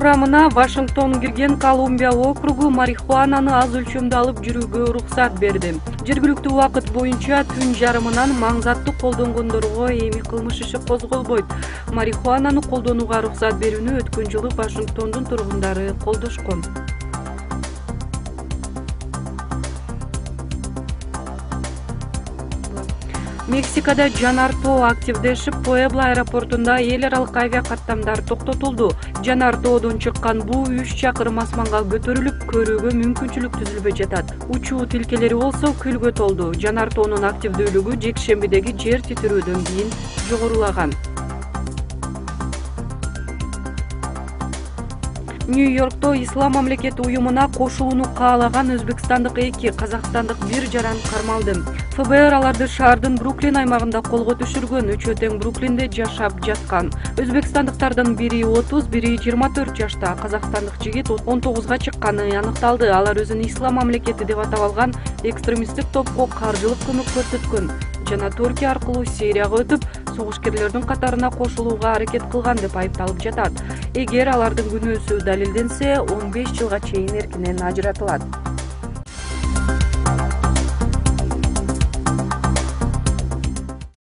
курамына вашингтон кирген колумбия округу марихуананы аз өлчөмдө алып жүрүүгө уруксат берди. Жергиликтүү убакыт боюнча түн жарымынан маң затты колдонгондорго эми кылмыш иши козголбойт. Марихуананы колдонууга уруксат берүүнү өткөн жылы вашингтондун тургундары колдошкон мексикада жанар тоо активдешип пуэбло аэропортунда эл аралык авиакаттамдар токтотулду. Жанар тоодон чыккан буу үч чакырым асманга көтөрүлүп көрүүгө мүмкүнчүлүк түзүлбөй жатат. Учуу тилкелери болсо күлгө толду. Жанар тоонун активдүүлүгү жекшембидеги жер титирөөдөн кийин жогорулаган нью йоркто ислам мамлекети уюмуна кошулууну каалаган өзбекстандык эки казакстандык бир жаран кармалды. Фбр аларды шаардын бруклин аймагында колго түшүргөн. Үчөө тең бруклинде жашап жаткан. Өзбекстандыктардын бири отуз бири жыйырма төрт жашта казакстандык жигит он тогузга чыкканы аныкталды. Алар өзүн ислам мамлекети деп атап алган экстремисттик топко каржылык көмөк көрсөткөн. Жана туркия аркылуу сирияга өтүп согушкерлердин катарына кошулууга аракет кылган деп айыпталып жатат. Эгер алардын күнөөсү далилденсе он беш жылга чейин эркинен ажыратылат